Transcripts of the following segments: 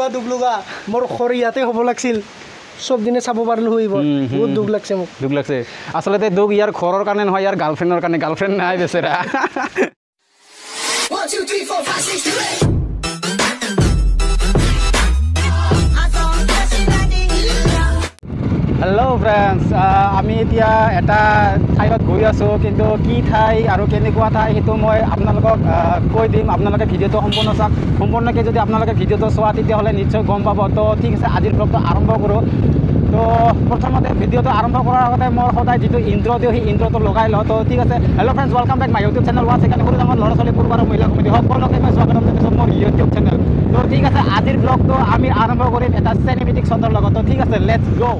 লগা দুখ লগা। মোৰ খৰ ইয়াতে হ'ব লাগিছিল। চব দিনে চাব পাৰিলোঁ হৈ বহুত দুখ লাগছে মোক। দুখ লাগছে। আচলতে দুখ ইয়াৰ ঘৰৰ কাৰণে নহয় ইয়াৰ গাৰ্লফ্ৰেণ্ডৰ কাৰণে। গাৰ্লফ্ৰেণ্ড নাই বেচেৰা. হেল্ল' ফ্ৰেণ্ডছ আমি এতিয়া এটা ঠাইত গৈ আছোঁ কিন্তু কি ঠাই আৰু কেনেকুৱা ঠাই সেইটো মই আপোনালোকক কৈ দিম। আপোনালোকে ভিডিঅ'টো সম্পূৰ্ণ চাওক। সম্পূৰ্ণকৈ যদি আপোনালোকে ভিডিঅ'টো চোৱা তেতিয়াহ'লে নিশ্চয় গম পাব। তো ঠিক আছে আজিৰ ব্লগটো আৰম্ভ কৰোঁ। তো প্ৰথমতে ভিডিঅ'টো আৰম্ভ কৰাৰ আগতে মই সদায় যিটো ইণ্ট্ৰ দিওঁ সেই ইণ্ট্ৰটো লগাই লওঁ। তো ঠিক আছে hello' friends welcome back my YouTube channel one second সৰু ডাঙৰ ল'ৰা ছোৱালী পুৰুষ আৰু মহিলা কমিটি সকলোকে মই স্বাগতম জনাইছোঁ মোৰ ইউটিউব চেনেল তো ঠিক আছে আজিৰ ব্লগটো আমি আৰম্ভ কৰিম এটা চিনেমেটিক শ্বটৰ লগত। তো ঠিক আছে লেটছ গ'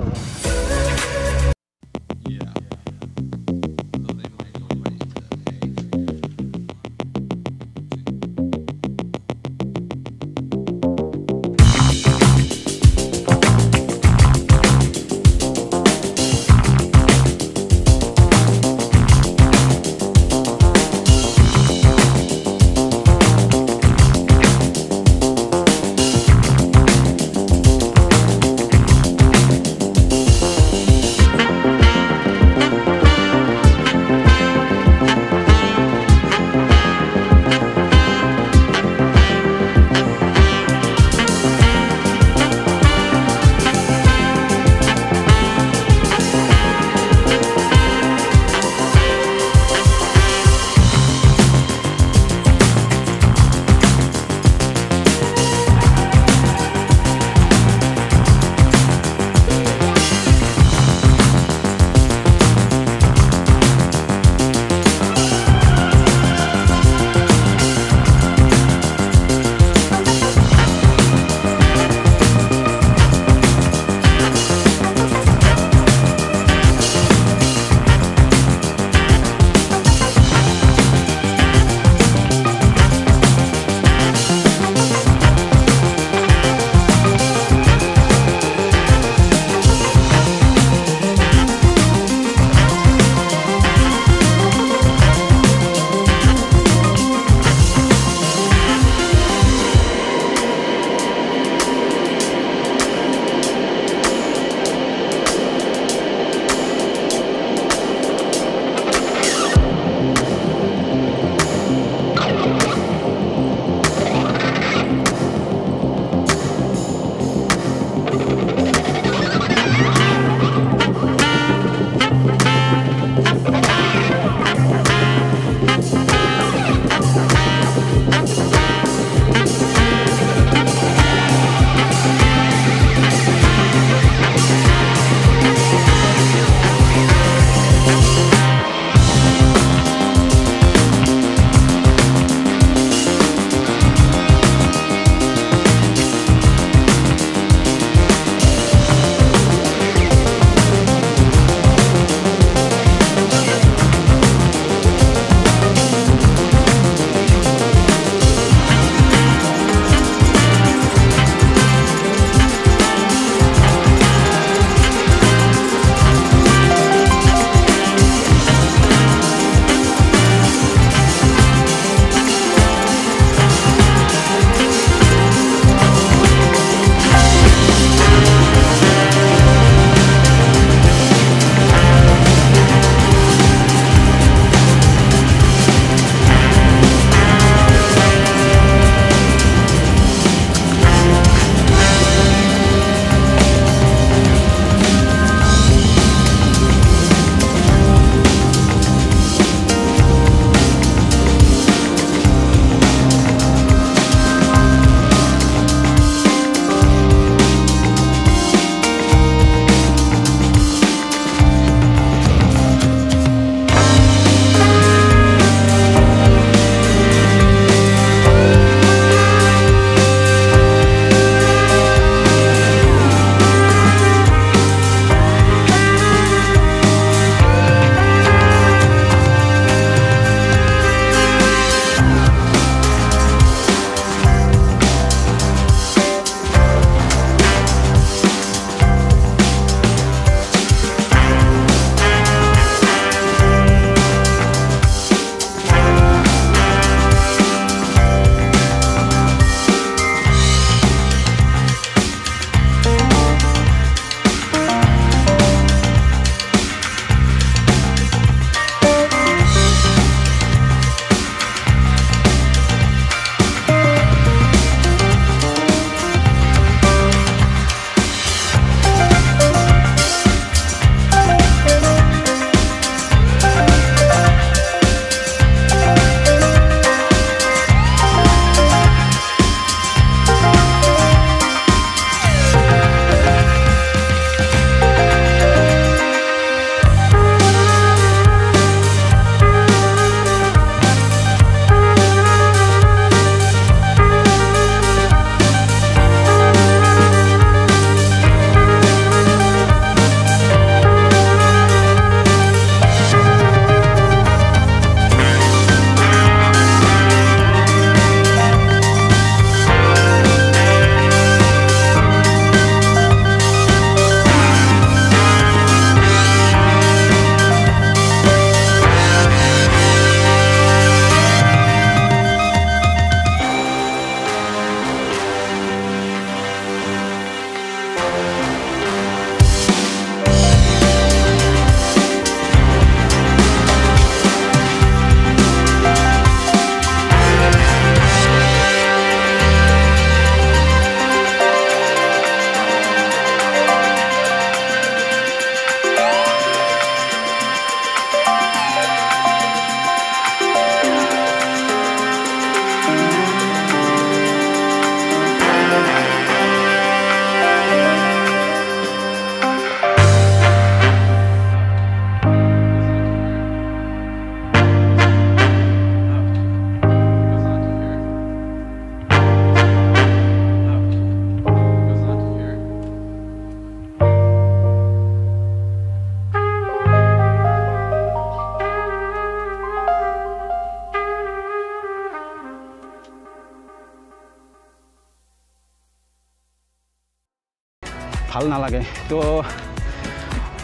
ভাল নালাগে। তো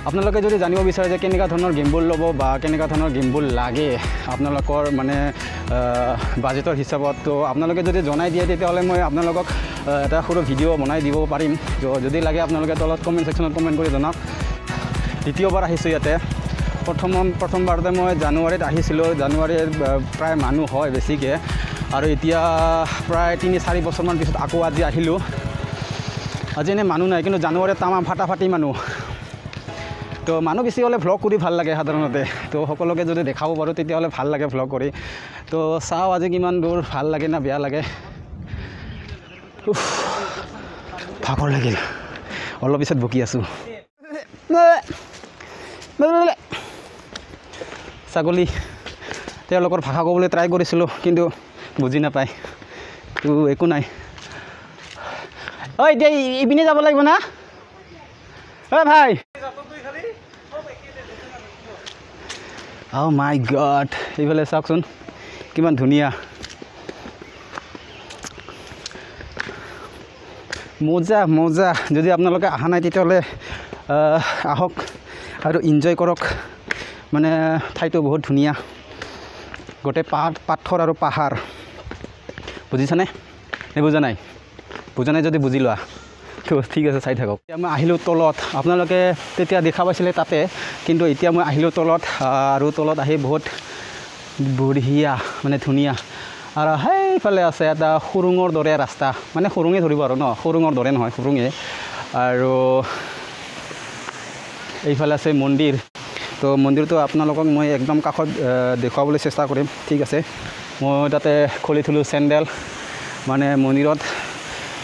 আপোনালোকে যদি জানিব বিচাৰে যে কেনেকুৱা ধৰণৰ গেমবোৰ ল'ব বা কেনেকুৱা ধৰণৰ গেমবোৰ লাগে আপোনালোকৰ মানে বাজেটৰ হিচাপত তো আপোনালোকে যদি জনাই দিয়ে তেতিয়াহ'লে মই আপোনালোকক এটা সৰু ভিডিঅ' বনাই দিব পাৰিম। যদি লাগে আপোনালোকে তলত কমেণ্ট ছেকশ্যনত কমেণ্ট কৰি জনাওক। দ্বিতীয়বাৰ আহিছোঁ ইয়াতে। প্ৰথম প্ৰথমবাৰতে মই জানুৱাৰীত আহিছিলোঁ। জানুৱাৰীত প্ৰায় মানুহ হয় বেছিকৈ। আৰু এতিয়া প্ৰায় তিনি চাৰি বছৰমান পিছত আকৌ আজি আহিলোঁ। আজি এনেই মানুহ নাই কিন্তু জানুৱাৰীত তামাম ফাটাফাটি মানুহ। তো মানুহ বেছি হ'লে ভ্লগ কৰি ভাল লাগে সাধাৰণতে। তো সকলোকে যদি দেখাব পাৰোঁ তেতিয়াহ'লে ভাল লাগে ভ্লগ কৰি। তো চাওঁ আজি কিমান দূৰ ভাল লাগে না বেয়া লাগে। ভাগৰ লাগিল। অলপ পিছত বকি আছোঁ। ছাগলী তেওঁলোকৰ ভাষা ক'বলৈ ট্ৰাই কৰিছিলোঁ কিন্তু বুজি নাপায়। তো একো নাই। ঐ এতিয়া ইপিনে যাব লাগিব না? ঐ ভাই। Oh' my God. এইফালে চাওকচোন কিমান ধুনীয়া। মজা মজা। যদি আপোনালোকে অহা নাই তেতিয়াহ'লে আহ, আহক আৰু ইনজয় কৰক। মানে ঠাইটো বহুত ধুনীয়া। গোটেই পাহাৰ পাথৰ আৰু পাহাৰ। বুজিছানে? নে বুজা নাই? বুজা নাই যদি বুজি লোৱা। তো ঠিক আছে চাই থাকক। এতিয়া মই আহিলোঁ তলত। আপোনালোকে তেতিয়া দেখা পাইছিলে তাতে কিন্তু এতিয়া মই আহিলোঁ তলত আৰু তলত আহি বহুত বঢ়িয়া মানে ধুনীয়া আৰু সেইফালে আছে এটা সুৰুঙৰ দৰে ৰাস্তা। মানে সুৰুঙে ধৰিব আৰু ন সুৰুঙৰ দৰে নহয় সুৰুঙে। আৰু এইফালে আছে মন্দিৰ। তো মন্দিৰটো আপোনালোকক মই একদম কাষত দেখুৱাবলৈ চেষ্টা কৰিম। ঠিক আছে। মই তাতে খুলি থলোঁ চেণ্ডেল। মানে মন্দিৰত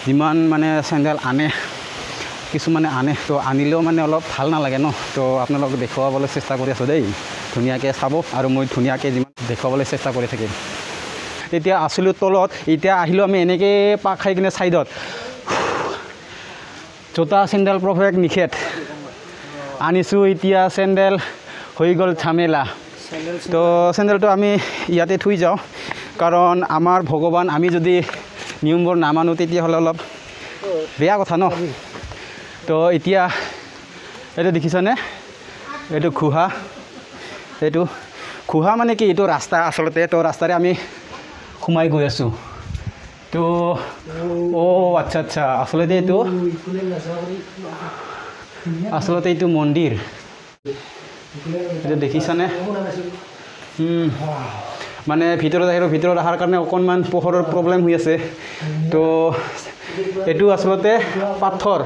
যিমান মানে চেণ্ডেল আনে কিছুমানে আনে তো আনিলেও মানে অলপ ভাল নালাগে ন? তো আপোনালোকক দেখুৱাবলৈ চেষ্টা কৰি আছোঁ দেই। ধুনীয়াকৈ চাব আৰু মই ধুনীয়াকৈ যিমান দেখুৱাবলৈ চেষ্টা কৰি থাকিম। তেতিয়া আছিলোঁ তলত এতিয়া আহিলোঁ আমি এনেকৈ পাক খাই কিনে ছাইডত। জোতা চেণ্ডেল প্ৰফেক্ট নিষেধ। আনিছোঁ এতিয়া চেণ্ডেল হৈ গ'ল ঝামেলা। তো চেণ্ডেলটো আমি ইয়াতে থৈ যাওঁ। কাৰণ আমাৰ ভগৱান আমি যদি নিয়মবোৰ নামানো তেতিয়াহ'লে অলপ। বেয়া কথা ন? তো এতিয়া এইটো দেখিছানে? এইটো খুহা। এইটো খুহা মানে কি? এইটো ৰাস্তা আচলতে তো ৰাস্তাৰে আমি সোমাই গৈ আছোঁ। তো অ' আচ্ছা আচ্ছা। আচলতে এইটো আচলতে এইটো মন্দিৰ। এইটো দেখিছানে? মানে ভিতৰত আহিলোঁ ভিতৰত অহাৰ কাৰণে অকণমান পোহৰৰ প্ৰব্লেম হৈ আছে। তো এইটো আচলতে পাথৰ।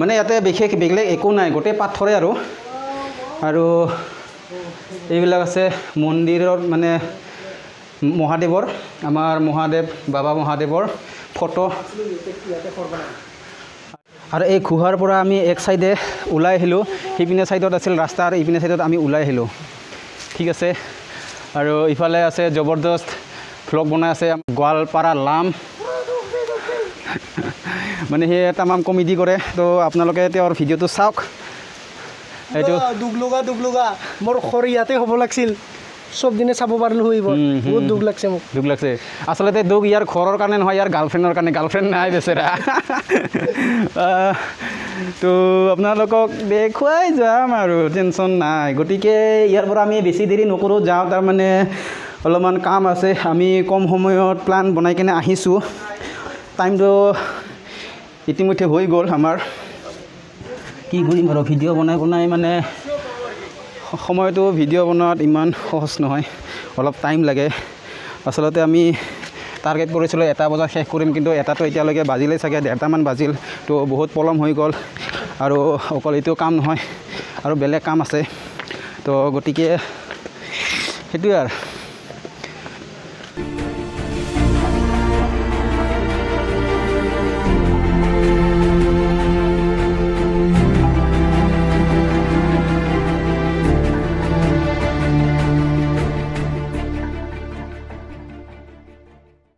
মানে ইয়াতে বিশেষ বেলেগ একো নাই গোটেই পাথৰে আৰু। আৰু এইবিলাক আছে মন্দিৰৰ মানে মহাদেৱৰ আমাৰ মহাদেৱ বাবা মহাদেৱৰ ফটো। আৰু এই গুহাৰ পৰা আমি এক চাইডে ওলাই আহিলোঁ। সিপিনে ছাইডত আছিল ৰাস্তা আৰু ইপিনে ছাইডত আমি ওলাই আহিলোঁ। ঠিক আছে? আৰু ইফালে আছে জবৰদস্ত ভ্লগ বনাই আছে গোৱালপাৰা লাম। মানে সি তামাম কমেডি কৰে। তো আপোনালোকে তেওঁৰ ভিডিঅ'টো চাওক। এইটো দুখ লগা দুখ লগা মোৰ ঘৰ ইয়াতে হ'ব লাগিছিল। চব দিনে চাব পাৰিলোঁ হৈ বহুত দুখ লাগছে মোক। দুখ লাগছে। আচলতে দুখ ইয়াৰ ঘৰৰ কাৰণে নহয় ইয়াৰ গাৰ্লফ্ৰেণ্ডৰ কাৰণে। গাৰ্লফ্ৰেণ্ড নাই বেচেৰা। তো আপোনালোকক দেখুৱাই যাম আৰু টেনশ্যন নাই। গতিকে ইয়াৰ পৰা আমি বেছি দেৰি নকৰোঁ যাওঁ তাৰমানে অলপমান কাম আছে। আমি কম সময়ত প্লান বনাই কিনে আহিছোঁ। টাইমটো ইতিমধ্যে হৈ গ'ল আমাৰ। কি কৰিম আৰু ভিডিঅ' বনাই বনাই মানে সময়টো ভিডিঅ' বনোৱাত ইমান সহজ নহয় অলপ টাইম লাগে। আচলতে আমি টাৰ্গেট কৰিছিলোঁ এটা বজাত শেষ কৰিম কিন্তু এটাতো এতিয়ালৈকে বাজিলেই চাগে ডেৰটামান বাজিল তো বহুত পলম হৈ গ'ল। আৰু অকল এইটো কাম নহয় আৰু বেলেগ কাম আছে। তো গতিকে সেইটোৱে আৰু।